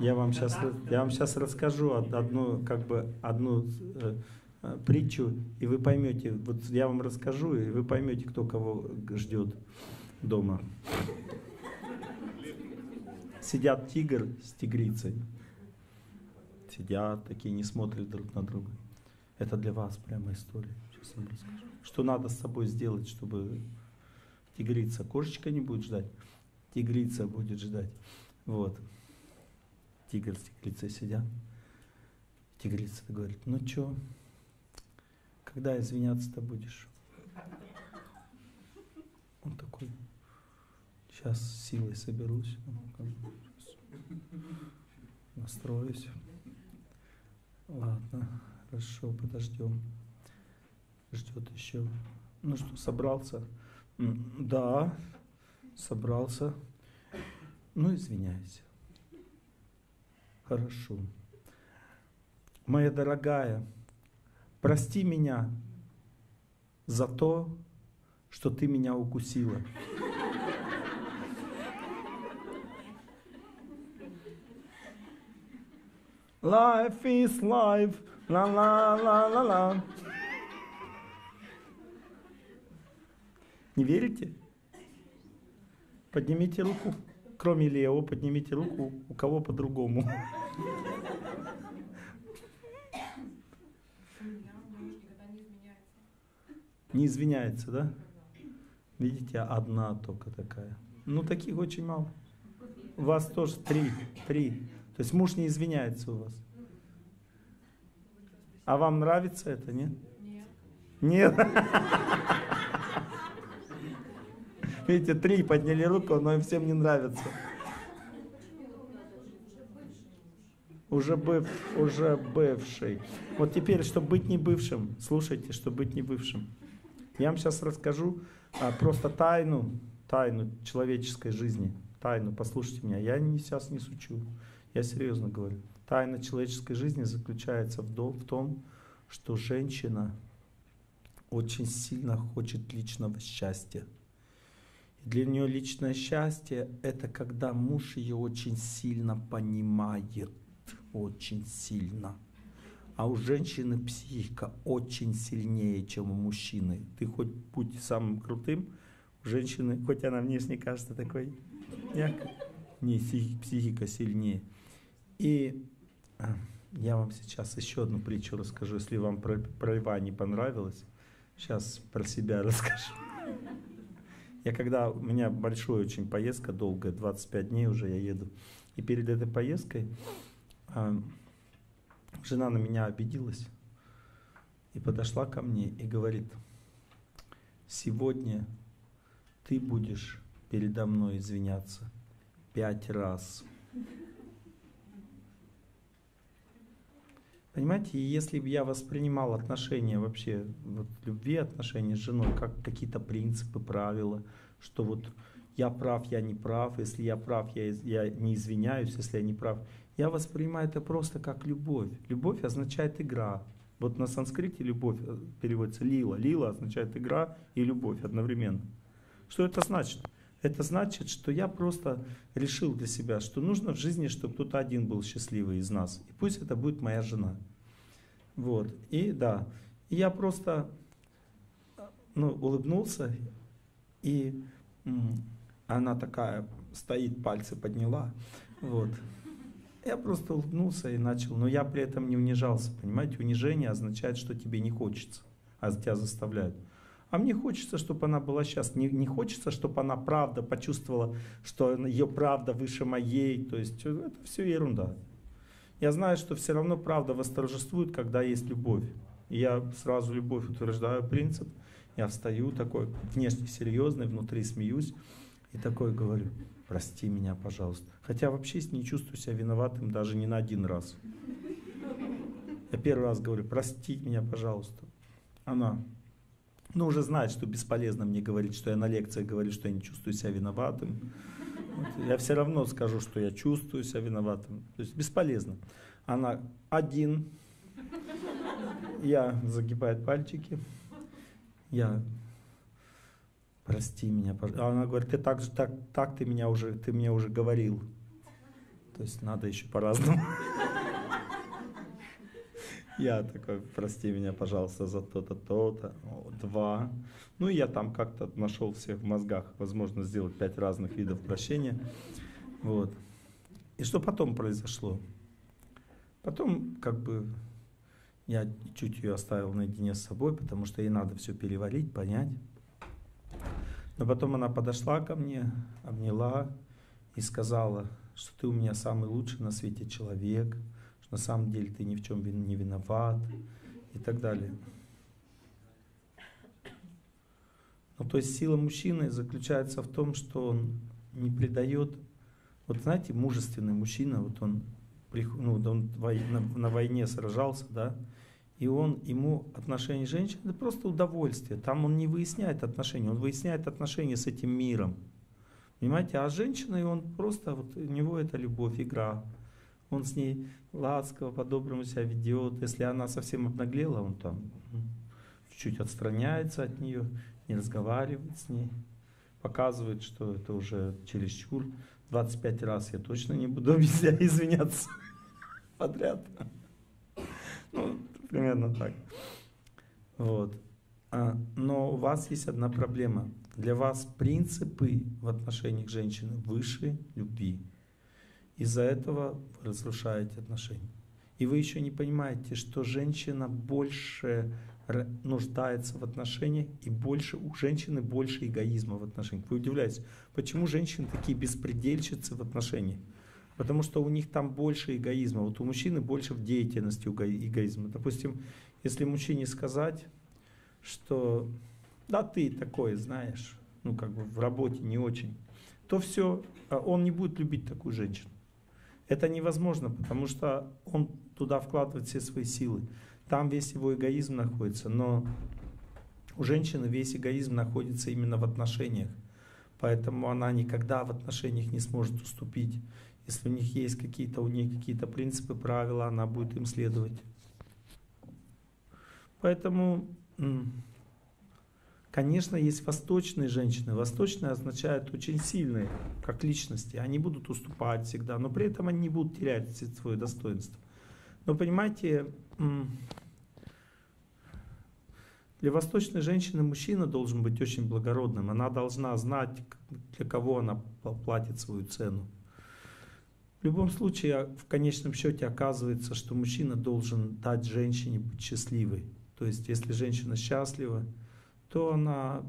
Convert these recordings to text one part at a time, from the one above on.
Я вам сейчас, я вам сейчас расскажу одну, как бы, одну э, э, притчу, и вы поймете, вот я вам расскажу, и вы поймете, кто кого ждет дома. Сидят тигр с тигрицей. Сидят такие, не смотрят друг на друга. Это для вас прямо история. Сейчас вам расскажу. Что надо с собой сделать, чтобы тигрица, кошечка не будет ждать, тигрица будет ждать. Вот тигр с тигрицей сидят. Тигрица говорит, ну чё, когда извиняться-то будешь? Он такой, сейчас силой соберусь, настроюсь. Ладно, хорошо, подождем. Ждет еще. Ну что, собрался? Да, собрался. Ну, извиняйся. Хорошо. Моя дорогая, прости меня за то, что ты меня укусила. Life is life. La. Не верите? Поднимите руку. Кроме Лео, поднимите руку, у кого по-другому. Не извиняется, да? Видите, одна только такая. Ну, таких очень мало. У вас тоже три. Три. То есть муж не извиняется у вас. А вам нравится это, нет? Нет. Нет? Видите, три подняли руку, но им всем не нравится. Уже, быв, уже бывший. Вот теперь, чтобы быть не бывшим, слушайте, чтобы быть не бывшим. Я вам сейчас расскажу а, просто тайну, тайну человеческой жизни. Тайну, послушайте меня, я не, сейчас не сучу, я серьезно говорю. Тайна человеческой жизни заключается в, в том, что женщина очень сильно хочет личного счастья. Для нее личное счастье – это когда муж ее очень сильно понимает, очень сильно. А у женщины психика очень сильнее, чем у мужчины. Ты хоть будь самым крутым, у женщины, хоть она внешне кажется такой, не психика сильнее. И а, я вам сейчас еще одну притчу расскажу, если вам про, про льва не понравилось. Сейчас про себя расскажу. Я когда, у меня большая очень поездка, долгая, 25 дней уже я еду. И перед этой поездкой э, жена на меня обиделась и подошла ко мне и говорит, сегодня ты будешь передо мной извиняться пять раз. Понимаете, если бы я воспринимал отношения вообще, вот любви отношения с женой, как какие-то принципы, правила, что вот я прав, я не прав, если я прав, я, я не извиняюсь, если я не прав. Я воспринимаю это просто как любовь. Любовь означает игра. Вот на санскрите любовь э, переводится лила. Лила означает игра и любовь одновременно. Что это значит? Это значит, что я просто решил для себя, что нужно в жизни, чтобы кто-то один был счастливый из нас. И пусть это будет моя жена. Вот. И да, и я просто ну, улыбнулся, и она такая стоит, пальцы подняла. Вот. Я просто улыбнулся и начал, но я при этом не унижался, понимаете, унижение означает, что тебе не хочется, а тебя заставляют. А мне хочется, чтобы она была сейчас. Не, не хочется, чтобы она правда почувствовала, что ее правда выше моей. То есть э, это все ерунда. Я знаю, что все равно правда восторжествует, когда есть любовь. И я сразу любовь утверждаю принцип. Я встаю такой, внешне серьезный, внутри смеюсь. И такой говорю, прости меня, пожалуйста. Хотя вообще не чувствую себя виноватым даже не на один раз. Я первый раз говорю, прости меня, пожалуйста. Она, ну, уже знает, что бесполезно мне говорить, что я на лекциях говорю, что я не чувствую себя виноватым. Вот, я все равно скажу, что я чувствую себя виноватым. То есть бесполезно. Она один. Я загибает пальчики. Я прости меня, пожалуйста. Она говорит, ты так, так, так ты меня уже, ты мне уже говорил. То есть надо еще по-разному. Я такой, прости меня, пожалуйста, за то-то, то-то. Два. Ну, я там как-то нашел всех в мозгах возможность сделать пять разных видов прощения. Вот. И что потом произошло? Потом, как бы, я чуть ее оставил наедине с собой, потому что ей надо все переварить, понять. Но потом она подошла ко мне, обняла и сказала, что ты у меня самый лучший на свете человек, что на самом деле ты ни в чем не виноват и так далее. Ну, то есть сила мужчины заключается в том, что он не предает. Вот знаете, мужественный мужчина, вот он, ну, он на войне сражался, да, и он, ему отношения женщины, это просто удовольствие. Там он не выясняет отношения, он выясняет отношения с этим миром. Понимаете, а с женщиной он просто, вот у него это любовь, игра. Он с ней ласково, по-доброму себя ведет. Если она совсем обнаглела, он там чуть-чуть отстраняется от нее, не разговаривает с ней, показывает, что это уже чересчур. 25 раз я точно не буду объяснять, извиняться подряд. Ну, примерно так. Вот. А, но у вас есть одна проблема. Для вас принципы в отношениях женщины выше любви. Из-за этого вы разрушаете отношения. И вы еще не понимаете, что женщина больше нуждается в отношениях и больше у женщины больше эгоизма в отношениях. Вы удивляетесь, почему женщины такие беспредельщицы в отношениях? Потому что у них там больше эгоизма. Вот у мужчины больше в деятельности эгоизма. Допустим, если мужчине сказать, что да ты такой, знаешь, ну как бы в работе не очень, то все, а он не будет любить такую женщину. Это невозможно, потому что он туда вкладывает все свои силы. Там весь его эгоизм находится, но у женщины весь эгоизм находится именно в отношениях. Поэтому она никогда в отношениях не сможет уступить. Если у них есть какие-то у нее какие-то принципы, правила, она будет им следовать. Поэтому, конечно, есть восточные женщины. Восточные означают очень сильные, как личности. Они будут уступать всегда, но при этом они не будут терять свое достоинство. Но понимаете, для восточной женщины мужчина должен быть очень благородным. Она должна знать, для кого она платит свою цену. В любом случае, в конечном счете оказывается, что мужчина должен дать женщине быть счастливой. То есть, если женщина счастлива, то она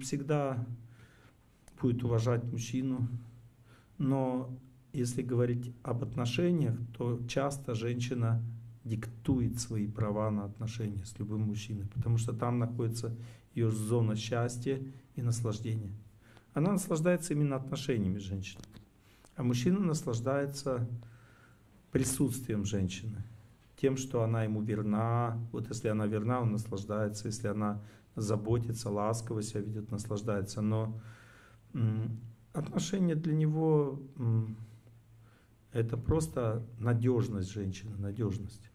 всегда будет уважать мужчину. Но если говорить об отношениях, то часто женщина диктует свои права на отношения с любым мужчиной, потому что там находится ее зона счастья и наслаждения. Она наслаждается именно отношениями с женщиной. А мужчина наслаждается присутствием женщины, тем, что она ему верна. Вот если она верна, он наслаждается. Если она заботится, ласково себя ведет, наслаждается. Но отношения для него это просто надежность женщины, надежность.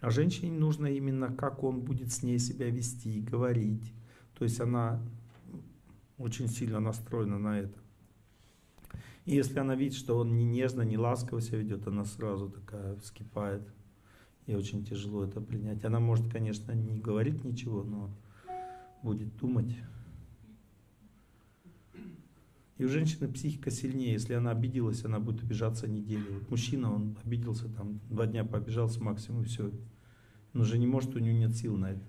А женщине нужно именно, как он будет с ней себя вести, говорить. То есть она очень сильно настроена на это. И если она видит, что он не нежно, не ласково себя ведет, она сразу такая вскипает. И очень тяжело это принять. Она может, конечно, не говорить ничего, но будет думать. И у женщины психика сильнее. Если она обиделась, она будет обижаться неделю. Вот мужчина, он обиделся, там, два дня пообижался максимум, и все. Он уже не может, у него нет сил на это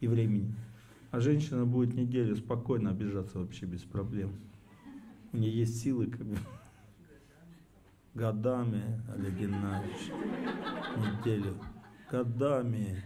и времени. А женщина будет неделю спокойно обижаться вообще без проблем. У нее есть силы как бы годами, Олег Геннадьевич, неделю, годами.